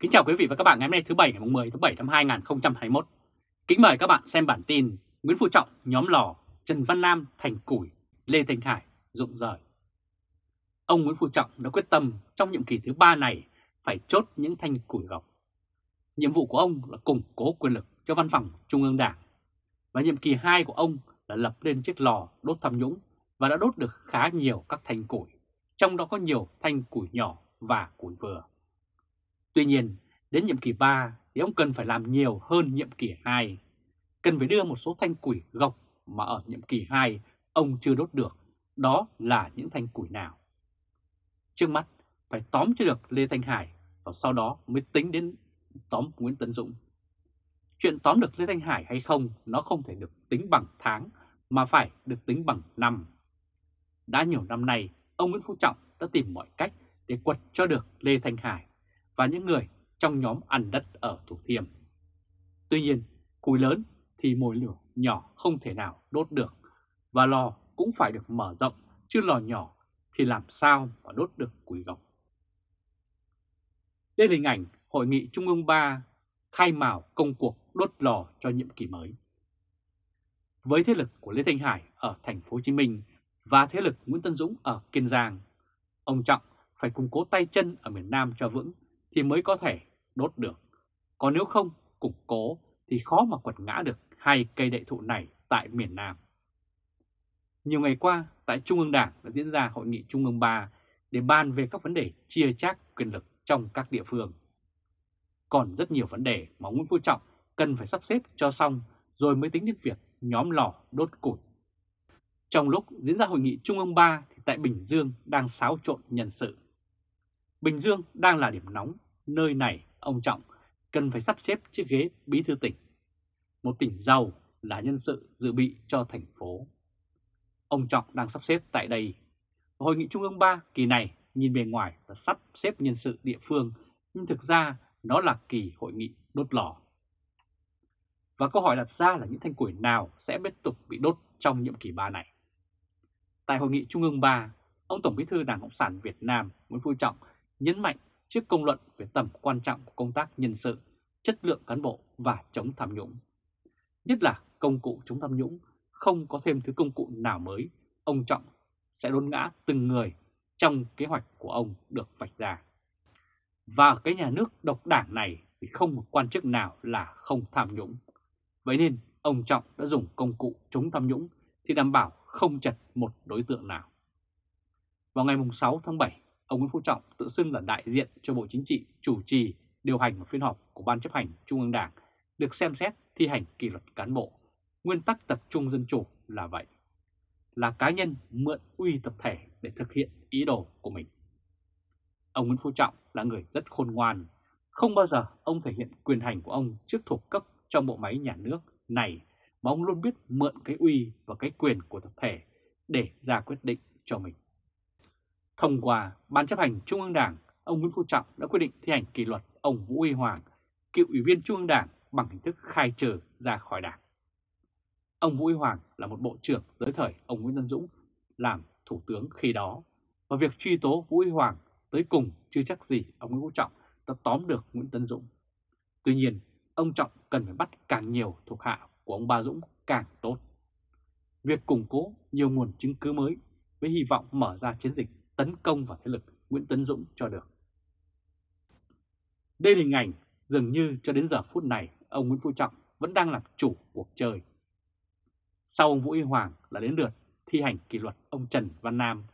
Kính chào quý vị và các bạn ngày hôm nay thứ Bảy ngày 10 tháng 7 năm 2021. Kính mời các bạn xem bản tin Nguyễn Phú Trọng nhóm lò, Trần Văn Nam thành củi, Lê Thanh Hải rụng rời. Ông Nguyễn Phú Trọng đã quyết tâm trong nhiệm kỳ thứ ba này phải chốt những thanh củi gọc. Nhiệm vụ của ông là củng cố quyền lực cho văn phòng Trung ương Đảng. Và nhiệm kỳ 2 của ông là lập lên chiếc lò đốt tham nhũng và đã đốt được khá nhiều các thanh củi, trong đó có nhiều thanh củi nhỏ và củi vừa. Tuy nhiên, đến nhiệm kỳ 3 thì ông cần phải làm nhiều hơn nhiệm kỳ 2. Cần phải đưa một số thanh củi gọc mà ở nhiệm kỳ 2 ông chưa đốt được, đó là những thanh củi nào. Trước mắt, phải tóm cho được Lê Thanh Hải và sau đó mới tính đến tóm Nguyễn Tấn Dũng. Chuyện tóm được Lê Thanh Hải hay không nó không thể được tính bằng tháng mà phải được tính bằng năm. Đã nhiều năm nay, ông Nguyễn Phú Trọng đã tìm mọi cách để quật cho được Lê Thanh Hải và những người trong nhóm ăn đất ở Thủ Thiêm. Tuy nhiên, cùi lớn thì mồi lửa nhỏ không thể nào đốt được và lò cũng phải được mở rộng chứ lò nhỏ thì làm sao mà đốt được củi gọc. Đây là hình ảnh Hội nghị Trung ương 3 khai mào công cuộc đốt lò cho nhiệm kỳ mới. Với thế lực của Lê Thanh Hải ở thành phố Hồ Chí Minh và thế lực Nguyễn Tân Dũng ở Kiên Giang, ông Trọng phải củng cố tay chân ở miền Nam cho vững thì mới có thể đốt được. Còn nếu không củng cố thì khó mà quật ngã được hai cây đại thụ này tại miền Nam. Nhiều ngày qua, tại Trung ương Đảng đã diễn ra Hội nghị Trung ương 3 để bàn về các vấn đề chia chác quyền lực trong các địa phương. Còn rất nhiều vấn đề mà Nguyễn Phú Trọng cần phải sắp xếp cho xong rồi mới tính đến việc nhóm lò đốt củi. Trong lúc diễn ra Hội nghị Trung ương 3 thì tại Bình Dương đang xáo trộn nhân sự. Bình Dương đang là điểm nóng, nơi này ông Trọng cần phải sắp xếp chiếc ghế bí thư tỉnh. Một tỉnh giàu là nhân sự dự bị cho thành phố. Ông Trọng đang sắp xếp tại đây. Hội nghị Trung ương 3 kỳ này nhìn bề ngoài là sắp xếp nhân sự địa phương, nhưng thực ra nó là kỳ hội nghị đốt lò. Và câu hỏi đặt ra là những thanh củi nào sẽ tiếp tục bị đốt trong nhiệm kỳ 3 này. Tại Hội nghị Trung ương 3, ông Tổng bí thư Đảng Cộng sản Việt Nam Nguyễn Phú Trọng nhấn mạnh trước công luận về tầm quan trọng của công tác nhân sự, chất lượng cán bộ và chống tham nhũng. Nhất là công cụ chống tham nhũng, không có thêm thứ công cụ nào mới, ông Trọng sẽ đốn ngã từng người trong kế hoạch của ông được vạch ra. Và cái nhà nước độc đảng này thì không một quan chức nào là không tham nhũng. Vậy nên ông Trọng đã dùng công cụ chống tham nhũng thì đảm bảo không chật một đối tượng nào. Vào ngày 6 tháng 7, ông Nguyễn Phú Trọng tự xưng là đại diện cho Bộ Chính trị chủ trì điều hành một phiên họp của Ban chấp hành Trung ương Đảng, được xem xét thi hành kỷ luật cán bộ. Nguyên tắc tập trung dân chủ là vậy. Là cá nhân mượn uy tập thể để thực hiện ý đồ của mình. Ông Nguyễn Phú Trọng là người rất khôn ngoan. Không bao giờ ông thể hiện quyền hành của ông trước thuộc cấp trong bộ máy nhà nước này, mà ông luôn biết mượn cái uy và cái quyền của tập thể để ra quyết định cho mình. Thông qua Ban chấp hành Trung ương Đảng, ông Nguyễn Phú Trọng đã quyết định thi hành kỷ luật ông Vũ Huy Hoàng, cựu ủy viên Trung ương Đảng bằng hình thức khai trừ ra khỏi Đảng. Ông Vũ Huy Hoàng là một bộ trưởng dưới thời ông Nguyễn Tân Dũng làm thủ tướng khi đó, và việc truy tố Vũ Huy Hoàng tới cùng chưa chắc gì ông Nguyễn Phú Trọng đã tóm được Nguyễn Tân Dũng. Tuy nhiên, ông Trọng cần phải bắt càng nhiều thuộc hạ của ông Ba Dũng càng tốt. Việc củng cố nhiều nguồn chứng cứ mới với hy vọng mở ra chiến dịch tấn công vào thế lực Nguyễn Tấn Dũng cho được. Đây là hình ảnh dường như cho đến giờ phút này ông Nguyễn Phú Trọng vẫn đang làm chủ cuộc chơi. Sau ông Vũ Y Hoàng là đến lượt thi hành kỷ luật ông Trần Văn Nam,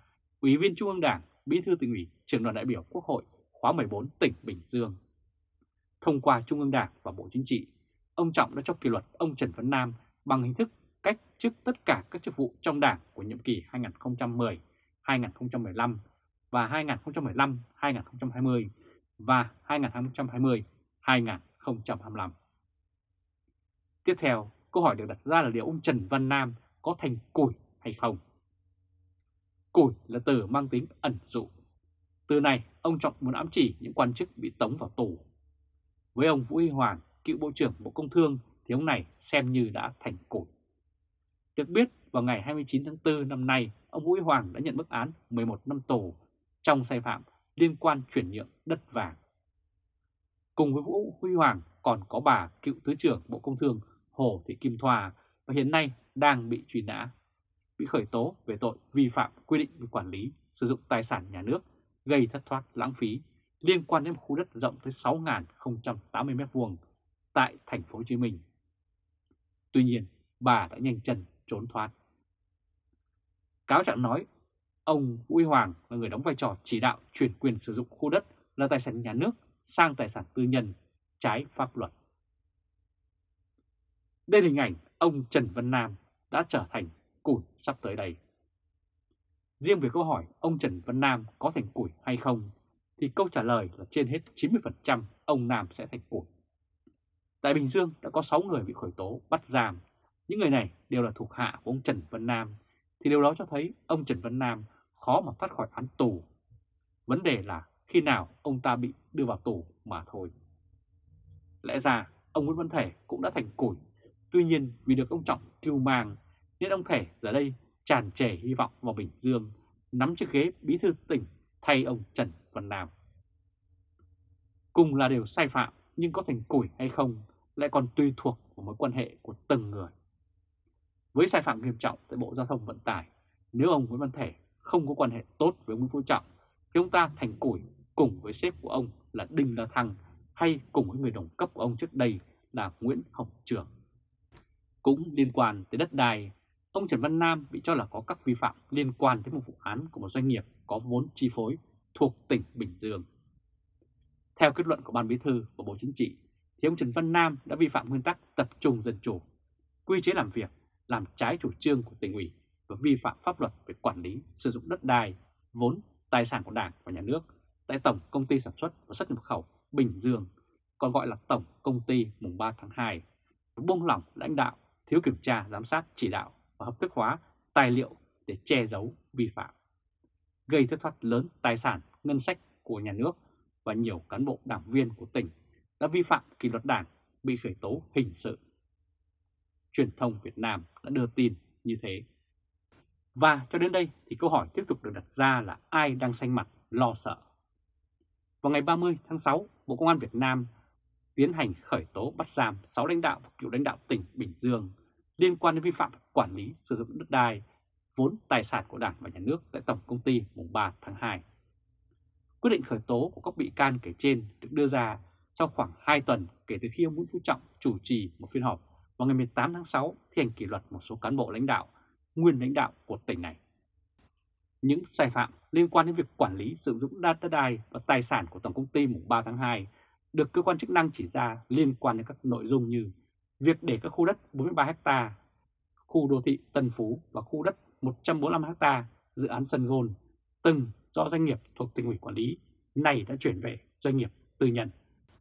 Ủy viên Trung ương Đảng, Bí thư tỉnh ủy, trưởng đoàn đại biểu Quốc hội khóa 14 tỉnh Bình Dương. Thông qua Trung ương Đảng và Bộ Chính trị, ông Trọng đã cho kỷ luật ông Trần Văn Nam bằng hình thức cách chức tất cả các chức vụ trong Đảng của nhiệm kỳ 2010 2015 và 2015-2020 và 2020-2025. Tiếp theo, câu hỏi được đặt ra là liệu ông Trần Văn Nam có thành củi hay không? Củi là từ mang tính ẩn dụ. Từ này, ông Trọng muốn ám chỉ những quan chức bị tống vào tù. Với ông Vũ Huy Hoàng, cựu Bộ trưởng Bộ Công Thương, thì ông này xem như đã thành củi. Được biết, vào ngày 29 tháng 4 năm nay, ông Vũ Hoàng đã nhận mức án 11 năm tù trong sai phạm liên quan chuyển nhượng đất vàng. Cùng với Vũ Huy Hoàng còn có bà cựu Thứ trưởng Bộ Công Thương Hồ Thị Kim Thoa và hiện nay đang bị truy nã, bị khởi tố về tội vi phạm quy định về quản lý sử dụng tài sản nhà nước gây thất thoát lãng phí liên quan đến một khu đất rộng tới 6.080 m2 tại thành phố Hồ Chí Minh. Tuy nhiên, bà đã nhanh chân trốn thoát. Cáo trạng nói, ông Vũ Hoàng là người đóng vai trò chỉ đạo chuyển quyền sử dụng khu đất là tài sản nhà nước sang tài sản tư nhân trái pháp luật. Đây là hình ảnh ông Trần Văn Nam đã trở thành củi sắp tới đây. Riêng về câu hỏi ông Trần Văn Nam có thành củi hay không, thì câu trả lời là trên hết 90% ông Nam sẽ thành củi. Tại Bình Dương đã có 6 người bị khởi tố bắt giam. Những người này đều là thuộc hạ của ông Trần Văn Nam, thì điều đó cho thấy ông Trần Văn Nam khó mà thoát khỏi án tù. Vấn đề là khi nào ông ta bị đưa vào tù mà thôi. Lẽ ra ông Nguyễn Văn Thể cũng đã thành củi, tuy nhiên vì được ông Trọng kêu mang nên ông Thể giờ đây tràn trề hy vọng vào Bình Dương, nắm chiếc ghế bí thư tỉnh thay ông Trần Văn Nam. Cùng là đều sai phạm nhưng có thành củi hay không lại còn tùy thuộc vào mối quan hệ của từng người. Với sai phạm nghiêm trọng tại Bộ Giao thông Vận tải, nếu ông Nguyễn Văn Thể không có quan hệ tốt với Nguyễn Phú Trọng, thì ông ta thành củi cùng với sếp của ông là Đinh La Thăng hay cùng với người đồng cấp của ông trước đây là Nguyễn Hồng Trường. Cũng liên quan tới đất đai, ông Trần Văn Nam bị cho là có các vi phạm liên quan tới một vụ án của một doanh nghiệp có vốn chi phối thuộc tỉnh Bình Dương. Theo kết luận của Ban Bí thư và Bộ Chính trị, thì ông Trần Văn Nam đã vi phạm nguyên tắc tập trung dân chủ, quy chế làm việc, làm trái chủ trương của tỉnh ủy và vi phạm pháp luật về quản lý sử dụng đất đai, vốn, tài sản của Đảng và Nhà nước tại Tổng Công ty Sản xuất và Xuất nhập khẩu Bình Dương, còn gọi là Tổng Công ty mùng 3 tháng 2, buông lỏng lãnh đạo, thiếu kiểm tra, giám sát, chỉ đạo và hợp thức hóa tài liệu để che giấu vi phạm, gây thất thoát lớn tài sản, ngân sách của nhà nước và nhiều cán bộ đảng viên của tỉnh đã vi phạm kỷ luật đảng bị khởi tố hình sự. Truyền thông Việt Nam đã đưa tin như thế. Và cho đến đây thì câu hỏi tiếp tục được đặt ra là ai đang xanh mặt lo sợ. Vào ngày 30 tháng 6, Bộ Công an Việt Nam tiến hành khởi tố bắt giam 6 lãnh đạo và cựu lãnh đạo tỉnh Bình Dương liên quan đến vi phạm quản lý sử dụng đất đai, vốn tài sản của Đảng và Nhà nước tại Tổng Công ty mùng 3 tháng 2. Quyết định khởi tố của các bị can kể trên được đưa ra sau khoảng 2 tuần kể từ khi ông Nguyễn Phú Trọng chủ trì một phiên họp vào ngày 18 tháng 6 thi hành kỷ luật một số cán bộ lãnh đạo, nguyên lãnh đạo của tỉnh này. Những sai phạm liên quan đến việc quản lý sử dụng đất đai và tài sản của Tổng Công ty mùng 3 tháng 2 được cơ quan chức năng chỉ ra liên quan đến các nội dung như việc để các khu đất 43 ha, khu đô thị Tân Phú và khu đất 145 ha dự án sân gôn từng do doanh nghiệp thuộc tỉnh ủy quản lý này đã chuyển về doanh nghiệp tư nhân.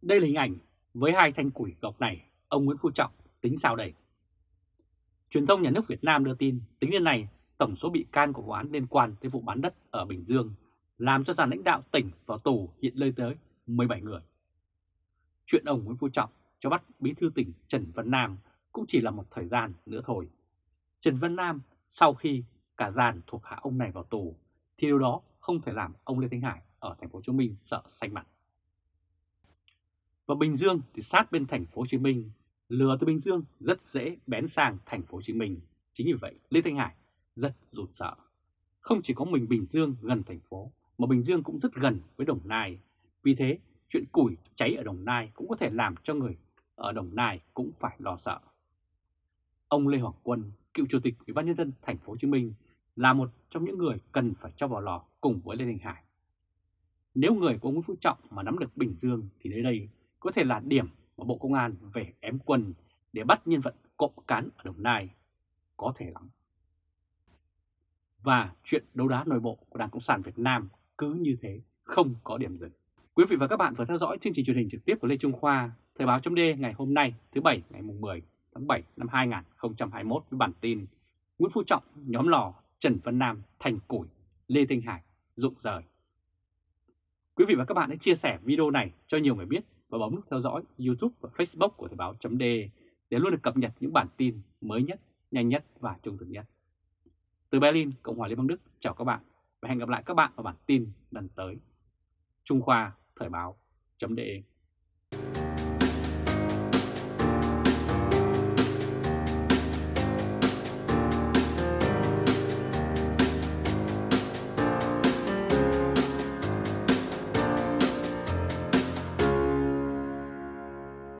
Đây là hình ảnh với hai thanh củi gọc này, ông Nguyễn Phú Trọng tính sao đây? Truyền thông nhà nước Việt Nam đưa tin tính đến này tổng số bị can của vụ án liên quan tới vụ bán đất ở Bình Dương làm cho dàn lãnh đạo tỉnh vào tù hiện lên tới 17 người. Chuyện ông Nguyễn Phú Trọng cho bắt bí thư tỉnh Trần Văn Nam cũng chỉ là một thời gian nữa thôi. Trần Văn Nam sau khi cả dàn thuộc hạ ông này vào tù thì điều đó không thể làm ông Lê Thanh Hải ở thành phố Hồ Chí Minh sợ xanh mặt. Và Bình Dương thì sát bên thành phố Hồ Chí Minh, lừa từ Bình Dương rất dễ bén sang thành phố Hồ Chí Minh. Chính vì vậy, Lê Thanh Hải rất rụt sợ. Không chỉ có mình Bình Dương gần thành phố, mà Bình Dương cũng rất gần với Đồng Nai. Vì thế, chuyện củi cháy ở Đồng Nai cũng có thể làm cho người ở Đồng Nai cũng phải lo sợ. Ông Lê Hoàng Quân, cựu chủ tịch Ủy ban nhân dân thành phố Hồ Chí Minh là một trong những người cần phải cho vào lò cùng với Lê Thanh Hải. Nếu người của Nguyễn Phú Trọng mà nắm được Bình Dương thì nơi đây có thể là điểm mà Bộ Công an về ém quân để bắt nhân vật cộng cán ở Đồng Nai. Có thể lắm. Và chuyện đấu đá nội bộ của Đảng Cộng sản Việt Nam cứ như thế, không có điểm dừng. Quý vị và các bạn vừa theo dõi chương trình truyền hình trực tiếp của Lê Trung Khoa, Thời báo chấm ngày hôm nay thứ Bảy ngày 10 tháng 7 năm 2021 với bản tin Nguyễn Phú Trọng nhóm lò Trần Văn Nam thành củi, Lê Thanh Hải dụng rời. Quý vị và các bạn hãy chia sẻ video này cho nhiều người biết và bấm nút theo dõi YouTube và Facebook của Thời báo chấm để luôn được cập nhật những bản tin mới nhất, nhanh nhất và trung thực nhất. Từ Berlin, Cộng hòa Liên bang Đức, chào các bạn và hẹn gặp lại các bạn vào bản tin lần tới. Trung Khoa Thời báo chấm